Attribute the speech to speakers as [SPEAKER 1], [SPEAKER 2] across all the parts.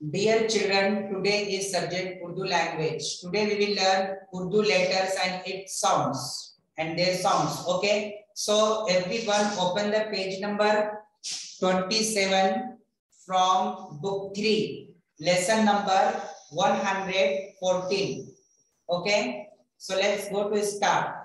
[SPEAKER 1] Dear children, today is subject Urdu language. Today we will learn Urdu letters and its sounds and their sounds. Okay. So everyone open the page number 27 from book 3, lesson number 114. Okay. So let's go to start.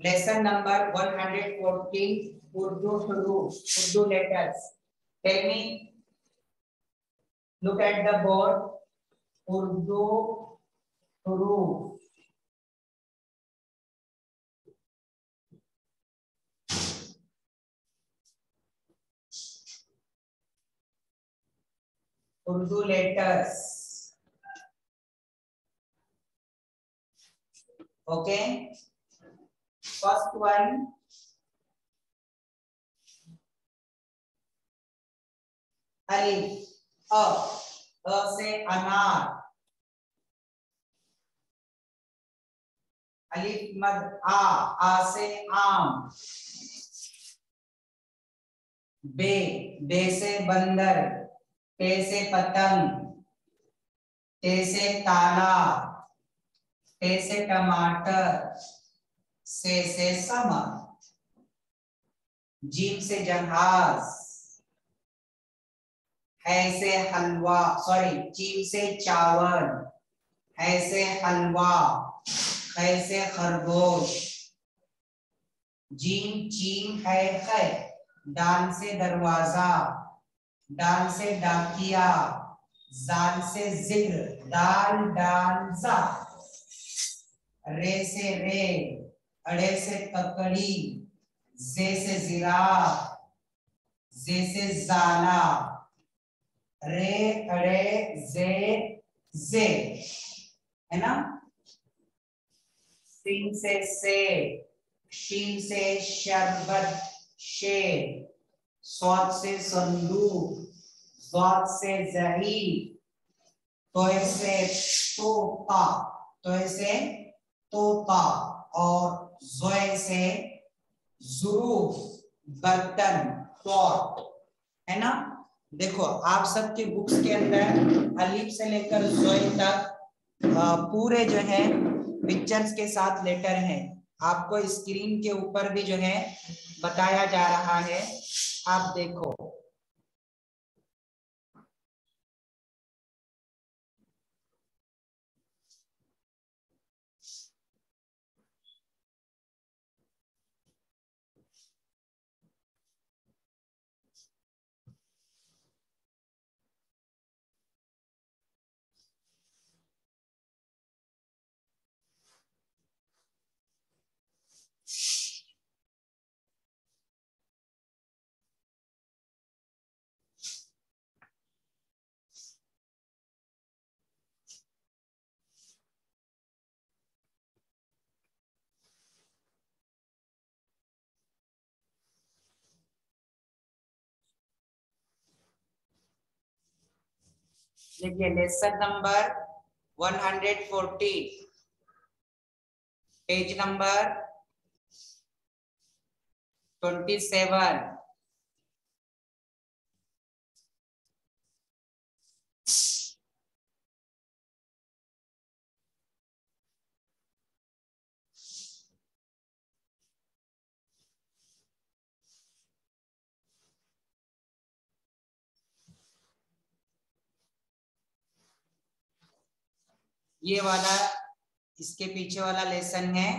[SPEAKER 1] Lesson number 114 Urdu हरूफ Urdu letters tell me look at the board Urdu हरूफ Urdu letters okay okay? First one. Alif. A. A से अनार. अलिफ मद, आ. आ से आम. बे. बे से बंदर. पे से पतंग. टे से ताला. टे से टमाटर. से से समा जीम से जहाज़। है से हलवा सॉरी चीम से चावल। है से हलवा, है से खरगोश। जीम चीम है है डाल से दरवाज़ा डाल से डाकिया जाल से ज़िक्र, दाल डाल जा रे से रे। अड़े से ककड़ी जे से जीरा, जे से जाला रे, अड़े, जे जे, है ना? सीन से से शीन से शरबत शे स्वाद से संदूक स्वाद से जही तो से तोता तो से तोता। और जोए से जुरूफ, बर्तन पॉट है ना? देखो, आप सबके बुक्स के अंदर अलीफ से लेकर जोए तक पूरे जो है पिक्चर्स के साथ लेटर है। आपको स्क्रीन के ऊपर भी जो है, बताया जा रहा है। आप देखो। देखिए लेसन नंबर 140 पेज नंबर 27 ये वाला, इसके पीछे वाला लेसन है।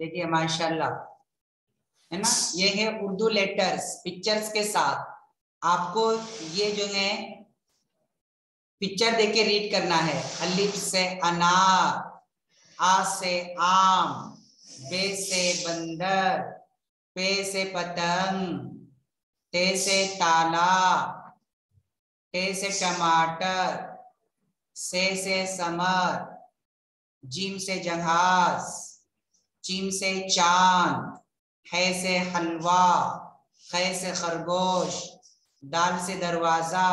[SPEAKER 1] देखिए, माशाल्लाह। है ना? ये है उर्दू लेटर्स पिक्चर्स के साथ। आपको ये जो है पिक्चर देख के रीड करना है। अलिफ से अनार। आ से आम, बे से बंदर, पे से पतंग, टे से ताला, टे से टमाटर, से से समर, जिम से जहाज़, चिम से चाँद, है से हलवा, खे से खरगोश, दाल से दरवाज़ा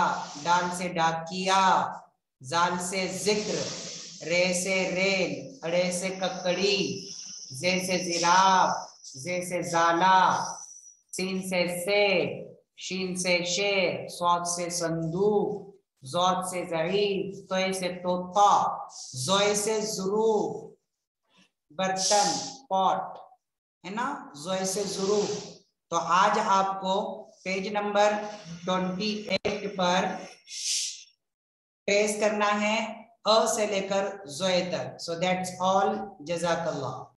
[SPEAKER 1] डाल से डाकिया, जाल से ज़िक्र, रे से रेल अड़े से ककड़ी, जे से जिराफ, जे से जाला, सीन से से, शीन से शेर सौत से संदूक, जौत से जहीफ तोय से तोता जोय से जुरू बर्तन, पॉट, है ना? जोय से जुरू तो आज आपको पेज नंबर ट्वेंटी एट पर ट्रेस करना है। अ से लेकर जोए तक सो दैट्स ऑल जजाकल्ला